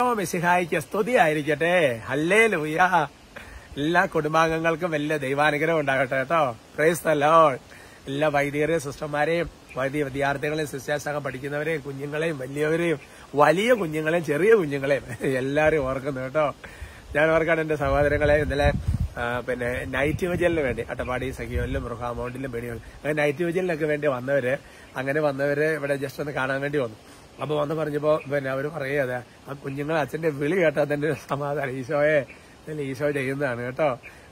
മിശിഹായിക്ക് സ്തുതിയായിരിക്കട്ടെ അല്ലേ ലൂയ എല്ലാ കുടുംബാംഗങ്ങൾക്കും വലിയ ദൈവാനുഗ്രഹം ഉണ്ടാകട്ടെ കേട്ടോ. പ്രൈസ് തല്ലോ എല്ലാ വൈദികരെയും സിസ്റ്റർമാരെയും വൈദിക വിദ്യാർത്ഥികളെയും സിസ്റ്റേഴ്സൊക്കെ പഠിക്കുന്നവരെയും കുഞ്ഞുങ്ങളെയും വലിയവരെയും വലിയ കുഞ്ഞുങ്ങളെയും ചെറിയ കുഞ്ഞുങ്ങളെയും എല്ലാവരും ഓർക്കുന്നു കേട്ടോ. ഞാൻ ഓർക്കാണ് എന്റെ സഹോദരങ്ങളെ ഇന്നലെ പിന്നെ നൈറ്റ് വിജലിന് വേണ്ടി അട്ടപ്പാടി സഖിയോലിലും മൃഗാമൗണ്ടിലും പേടികളും അങ്ങനെ നൈറ്റ് വിജലിനൊക്കെ വേണ്ടി വന്നവര് അങ്ങനെ വന്നവര് ഇവിടെ ജസ്റ്റ് ഒന്ന് കാണാൻ വേണ്ടി വന്നു. അപ്പൊ വന്ന് പറഞ്ഞപ്പോ പിന്നെ അവർ പറയാതെ ആ കുഞ്ഞുങ്ങൾ അച്ഛന്റെ വിളി കേട്ടാൽ തന്നെ സമാധാനം. ഈശോയെ ഇതിൽ ഈശോ ചെയ്യുന്നതാണ് കേട്ടോ.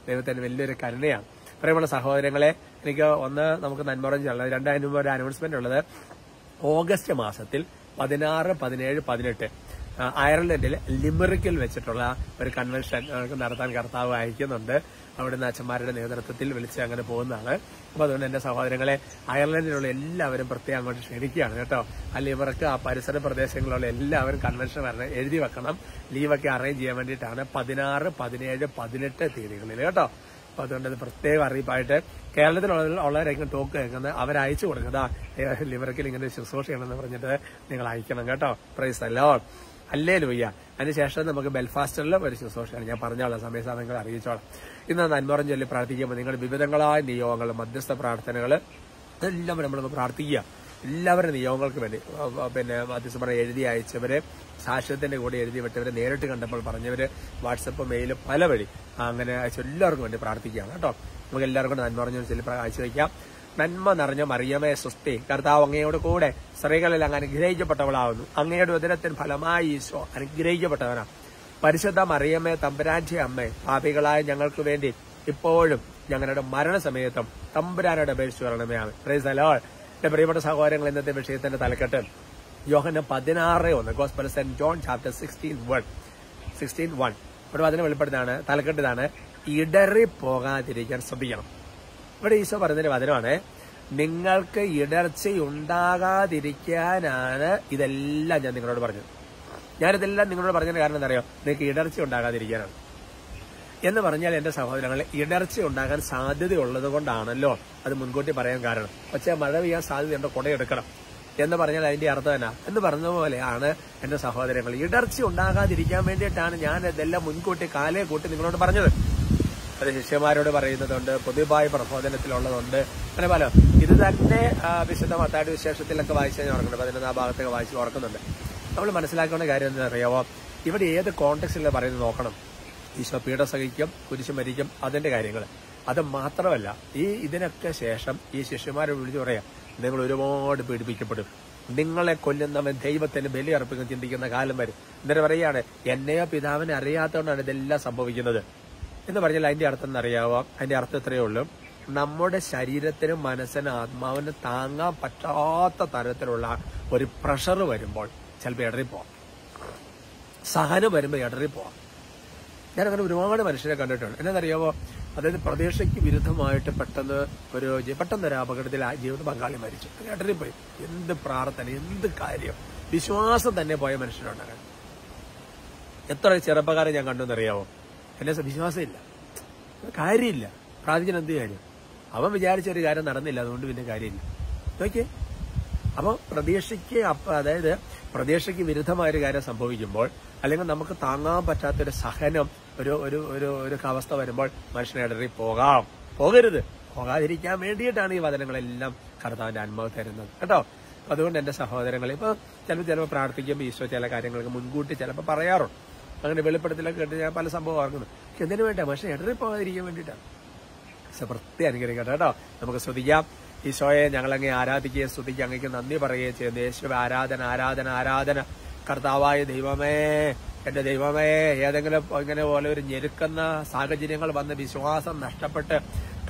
ദൈവത്തിന് വലിയൊരു കരുണയാണ്. പ്രിയമുള്ള സഹോദരങ്ങളെ എനിക്ക് ഒന്ന് നമുക്ക് നന്മറം ചെയ്യാനുള്ളത് രണ്ടായിരം രൂപ ഒരു അനൗൺസ്മെന്റ് ഉള്ളത്. ഓഗസ്റ്റ് മാസത്തിൽ പതിനാറ് പതിനേഴ് പതിനെട്ട്. അയർലൻഡിൽ ലിമറിക്കിൽ വെച്ചിട്ടുള്ള ഒരു കൺവെൻഷൻ നടത്താൻ കർത്താവ് അയക്കുന്നുണ്ട്. അവിടുന്ന് അച്ഛന്മാരുടെ നേതൃത്വത്തിൽ വിളിച്ച് അങ്ങനെ പോകുന്നതാണ്. അപ്പൊ അതുകൊണ്ട് എന്റെ സഹോദരങ്ങളെ അയർലൻഡിലുള്ള എല്ലാവരും പ്രത്യേകം അങ്ങോട്ട് ക്ഷണിക്കുകയാണ് കേട്ടോ. ആ ലിമർക്ക് ആ പരിസര പ്രദേശങ്ങളിലുള്ള എല്ലാവരും കൺവെൻഷൻ വരണം എഴുതി വെക്കണം. ലീവൊക്കെ അറേഞ്ച് ചെയ്യാൻ വേണ്ടിയിട്ടാണ് പതിനാറ് പതിനേഴ് പതിനെട്ട് തീയതികളിൽ കേട്ടോ. അപ്പൊ അതുകൊണ്ട് അത് പ്രത്യേക അറിയിപ്പായിട്ട് കേരളത്തിലുള്ള ഉള്ളവരൊക്കെ ടോക്ക് കേൾക്കുന്നത് അവരയച്ചു കൊടുക്കുന്നതാ ലിവറക്കിൽ ഇങ്ങനെ ശുശ്രൂഷ ചെയ്യണമെന്ന് പറഞ്ഞിട്ട് നിങ്ങൾ അയക്കണം കേട്ടോ. പ്രൈസ് അല്ലോ അല്ലേ ലൂയ്യ അതിനുശേഷം നമുക്ക് ബെൽഫാസ്റ്ററിൽ ഒരു ശുശ്രൂഷയാണ്. ഞാൻ പറഞ്ഞോളാം സമയത്ത് നിങ്ങൾ അറിയിച്ചോളാം. ഇന്ന് നന്മറം ചൊല്ലി പ്രാർത്ഥിക്കുമ്പോൾ നിങ്ങൾ വിവിധങ്ങളായ നിയോഗങ്ങൾ മധ്യസ്ഥ പ്രാർത്ഥനകൾ എല്ലാം നമ്മളൊന്ന് പ്രാർത്ഥിക്കുക. എല്ലാവരുടെ നിയോഗങ്ങൾക്ക് വേണ്ടി പിന്നെ മധ്യസ്ഥ പറഞ്ഞ എഴുതി അയച്ചവരെ സാക്ഷ്യത്തിന്റെ കൂടെ എഴുതി വിട്ടവരെ നേരിട്ട് കണ്ടപ്പോൾ പറഞ്ഞവര് വാട്സപ്പ് മെയിൽ പല വഴി അങ്ങനെ എല്ലാവർക്കും വേണ്ടി പ്രാർത്ഥിക്കുകയാണ് കേട്ടോ. നമുക്ക് എല്ലാവർക്കും നന്മ പറഞ്ഞു ചൊല്ലി അയച്ചു വയ്ക്കാം. നന്മ നിറഞ്ഞ മറിയമേ സ്വസ്തി കർത്താവ് അങ്ങയോട് കൂടെ സ്ത്രീകളിൽ അങ്ങ് അനുഗ്രഹിക്കപ്പെട്ടവളാവുന്നു അങ്ങയുടെ ഉദരത്തിന് ഫലമായി ഈശോ അനുഗ്രഹിക്കപ്പെട്ടവനാണ്. പരിശുദ്ധ മറിയമ്മേ തമ്പുരാന്റെ അമ്മേ പാപികളായ ഞങ്ങൾക്ക് വേണ്ടി ഇപ്പോഴും ഞങ്ങളുടെ മരണസമയത്തും തമ്പുരാനോട് അപേക്ഷിച്ചു വരണമേ ആണ് പ്രൈസ് അലോൾ എന്റെ പ്രിയപ്പെട്ട സഹോദരങ്ങൾ ഇന്നത്തെ വിഷയത്തിന്റെ തലക്കെട്ട് യോഹന പതിനാറ് ഒന്ന് gospel saint John chapter sixteen one sixteen one അപ്പോൾ അതിനെ വെളിപ്പെടുത്താണ് തലക്കെട്ടിതാണ് ഇടറി പോകാതിരിക്കാൻ ശ്രദ്ധിക്കണം. ഇവിടെ ഈശോ പറയുന്നതിന്റെ വചനമാണ്. നിങ്ങൾക്ക് ഇടർച്ചയുണ്ടാകാതിരിക്കാനാണ് ഇതെല്ലാം ഞാൻ നിങ്ങളോട് പറഞ്ഞത്. ഞാനിതെല്ലാം നിങ്ങളോട് പറഞ്ഞതിന് കാരണം എന്താ അറിയോ നിങ്ങൾക്ക് ഇടർച്ച ഉണ്ടാകാതിരിക്കാനാണ്. എന്ന് പറഞ്ഞാൽ എന്റെ സഹോദരങ്ങളെ ഇടർച്ച ഉണ്ടാകാൻ സാധ്യതയുള്ളത് കൊണ്ടാണല്ലോ അത് മുൻകൂട്ടി പറയാൻ കാരണം. പക്ഷേ മഴ പെയ്യാൻ സാധ്യതയുണ്ട് കുടയെടുക്കണം. എന്ന് പറഞ്ഞാൽ അതിന്റെ അർത്ഥം എന്നാ? എന്ന് പറഞ്ഞ പോലെയാണ് എന്റെ സഹോദരങ്ങൾ. ഇടർച്ച ഉണ്ടാകാതിരിക്കാൻ വേണ്ടിയിട്ടാണ് ഞാൻ ഇതെല്ലാം മുൻകൂട്ടി കാലേ കൂട്ടി നിങ്ങളോട് പറഞ്ഞത്. അത് ശിഷ്യന്മാരോട് പറയുന്നതുണ്ട് പൊതുവായ പ്രബോധനത്തിലുള്ളതുണ്ട്. അങ്ങനെ പല ഇത് തന്നെ വിശുദ്ധ മത്താട് വിശേഷത്തിലൊക്കെ വായിച്ച് ഞാൻ ഓർക്കുന്നുണ്ട് പതിനൊന്നാം ഭാഗത്തൊക്കെ വായിച്ച് ഓർക്കുന്നുണ്ട് നമ്മൾ മനസ്സിലാക്കേണ്ട കാര്യം എന്താ അറിയാമോ ഇവിടെ ഏത് കോണ്ടെക്സ്റ്റിൽ പറയുന്നത് നോക്കണം. ഈശോ പീഡ സഹിക്കും കുരിശ് മരിക്കും അതിന്റെ കാര്യങ്ങൾ അത് മാത്രമല്ല ഈ ഇതിനൊക്കെ ശേഷം ഈ ശിഷ്യന്മാരെ വിളിച്ചു പറയാം നിങ്ങൾ ഒരുപാട് പീഡിപ്പിക്കപ്പെടും. നിങ്ങളെ കൊല്ലുന്നവൻ ദൈവത്തിന് ബലി അർപ്പിക്കാൻ ചിന്തിക്കുന്ന കാലം വരും. എന്നിട്ട് പറയാണ് എന്നെയോ പിതാവിനെ അറിയാത്തതുകൊണ്ടാണ് ഇതെല്ലാം സംഭവിക്കുന്നത്. എന്ന് പറഞ്ഞാൽ അതിന്റെ അർത്ഥം എന്നറിയാവാം. അതിന്റെ അർത്ഥം ഇത്രയേ ഉള്ളൂ. നമ്മുടെ ശരീരത്തിനും മനസ്സിനും ആത്മാവിന് താങ്ങാൻ പറ്റാത്ത തരത്തിലുള്ള ഒരു പ്രഷർ വരുമ്പോൾ ചിലപ്പോൾ ഇടറിപ്പോവാം സഹനം വരുമ്പോൾ ഇടറിപ്പോവാം ഞാൻ അങ്ങനെ ഒരുപാട് മനുഷ്യരെ കണ്ടിട്ടുണ്ട്. എന്നറിയാമോ അതായത് പ്രതീക്ഷയ്ക്ക് വിരുദ്ധമായിട്ട് പെട്ടെന്ന് ഒരു പെട്ടെന്ന് ഒരു അപകടത്തിൽ ആ ജീവിത പങ്കാളി മരിച്ചു. ഇടറിപ്പോയി എന്ത് പ്രാർത്ഥന എന്ത് കാര്യം? വിശ്വാസം തന്നെ പോയ മനുഷ്യരുണ്ട് അങ്ങനെ. എത്ര ചെറുപ്പക്കാരെ ഞാൻ കണ്ടു എന്നറിയാവോ? എന്നെ വിശ്വാസമില്ല. കാര്യമില്ല. പ്രാർത്ഥിക്കാൻ എന്ത് കാര്യം? അവൻ വിചാരിച്ച ഒരു കാര്യം നടന്നില്ല അതുകൊണ്ട് പിന്നെ കാര്യമില്ല. നോക്കിയേ. അപ്പോൾ പ്രതീക്ഷയ്ക്ക് അതായത് പ്രതീക്ഷയ്ക്ക് വിരുദ്ധമായ ഒരു കാര്യം സംഭവിക്കുമ്പോൾ അല്ലെങ്കിൽ നമുക്ക് താങ്ങാൻ പറ്റാത്തൊരു സഹനം ഒരു ഒരു ഒരു ഒരു അവസ്ഥ വരുമ്പോൾ മനുഷ്യനെ ഇടറി പോകാം. പോകരുത്. പോകാതിരിക്കാൻ വേണ്ടിയിട്ടാണ് ഈ വചനങ്ങളെല്ലാം കർത്താവിന്റെ അനുഭവം തരുന്നത്. കേട്ടോ? അതുകൊണ്ട് എന്റെ സഹോദരങ്ങളെ ഇപ്പൊ ചിലപ്പോൾ ചിലപ്പോൾ പ്രാർത്ഥിക്കുമ്പോൾ ഈശോ ചില കാര്യങ്ങൾക്ക് മുൻകൂട്ടി ചിലപ്പോൾ പറയാറുണ്ട്. അങ്ങനെ വെളിപ്പെടുത്തലൊക്കെ കേട്ട് ഞാൻ പല സംഭവം ഓർക്കുന്നു. എന്തിനു വേണ്ട പക്ഷെ ഇടറി പോകാതിരിക്കാൻ വേണ്ടിയിട്ടാണ് പക്ഷെ പ്രത്യേകം അനുഗ്രഹിക്കട്ടെ കേട്ടോ നമുക്ക് ശ്രദ്ധിക്കാം ഈശോയെ ഞങ്ങളങ്ങെ ആരാധിക്കുകയും സ്തുതിക്കുക അങ്ങേക്ക് നന്ദി പറയുകയും ചെയ്യുന്നു. യേശുവെ ആരാധന ആരാധന ആരാധന. കർത്താവായ ദൈവമേ എന്റെ ദൈവമേ ഏതെങ്കിലും ഇങ്ങനെ പോലെ ഒരു ഞെരുക്കുന്ന സാഹചര്യങ്ങൾ വന്ന് വിശ്വാസം നഷ്ടപ്പെട്ട്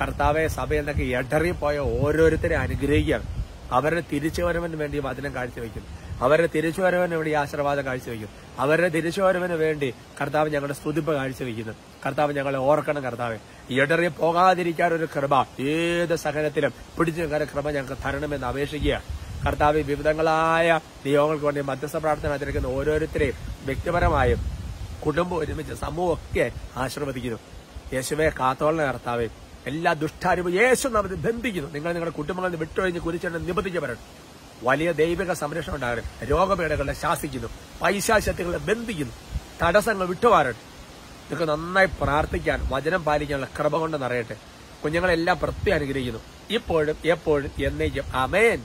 കർത്താവെ സഭ എന്നൊക്കെ ഇടറിപ്പോയ ഓരോരുത്തരെ അനുഗ്രഹിക്കുകയാണ്. അവരുടെ തിരിച്ചുവരവിന് വേണ്ടി വചനം കാഴ്ചവെക്കുന്നു. അവരുടെ തിരിച്ചുവരവിന് വേണ്ടി ആശീർവാദം കാഴ്ചവെക്കും. അവരുടെ തിരിച്ചുവരവിന് വേണ്ടി കർത്താവ് ഞങ്ങളുടെ സ്തുതിപ്പ് കാഴ്ചവെക്കുന്നു. കർത്താവ് ഞങ്ങളെ ഓർക്കണം കർത്താവ്. ഇടറി പോകാതിരിക്കാൻ ഒരു കൃപ. ഏത് സഹനത്തിലും പിടിച്ചു നിൽക്കാൻ കൃപ ഞങ്ങൾക്ക് തരണമെന്ന് അപേക്ഷിക്കുക. കർത്താവ് വിവിധങ്ങളായ നിയോഗങ്ങൾക്ക് വേണ്ടി മധ്യസ്ഥ പ്രാർത്ഥന ആചരിക്കുന്ന ഓരോരുത്തരെയും വ്യക്തിപരമായും കുടുംബം ഒരുമിച്ച് സമൂഹമൊക്കെ ആശീർവദിക്കുന്നു. യേശുവെ കാത്തോളന കർത്താവെ. എല്ലാ ദുഷ്ടാരൂപം യേശു നമ്മൾ ബന്ധിക്കുന്നു. നിങ്ങൾ നിങ്ങളുടെ കുടുംബങ്ങളിൽ നിന്ന് വിട്ടൊഴിഞ്ഞ് കുരിച്ചെണ്ണം നിബന്ധിക്കപ്പെടണം വലിയ ദൈവിക സംരക്ഷണം ഉണ്ടാകട്ടെ രോഗപീഠകളെ ശാസിക്കുന്നു. പൈശാശക്തികളെ ബന്ധിക്കുന്നു തടസ്സങ്ങൾ വിട്ടുമാറട്ടെ നിങ്ങൾക്ക് നന്നായി പ്രാർത്ഥിക്കാൻ വചനം പാലിക്കാനുള്ള കൃപ കൊണ്ട് നിറയട്ടെ. കുഞ്ഞുങ്ങളെല്ലാം പ്രത്യേകം അനുഗ്രഹിക്കുന്നു. ഇപ്പോഴും എപ്പോഴും എന്നേക്കും. അമേൻ